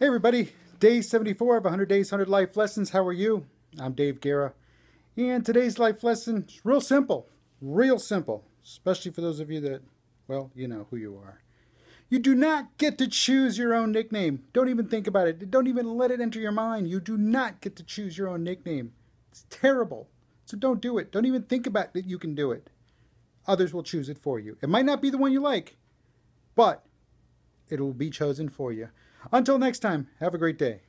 Hey everybody, day 74 of 100 Days, 100 Life Lessons. How are you? I'm Dave Guerra. And today's life lesson is real simple. Real simple. Especially for those of you that, well, you know who you are. You do not get to choose your own nickname. Don't even think about it. Don't even let it enter your mind. You do not get to choose your own nickname. It's terrible. So don't do it. Don't even think about that you can do it. Others will choose it for you. It might not be the one you like, but it will be chosen for you. Until next time, have a great day.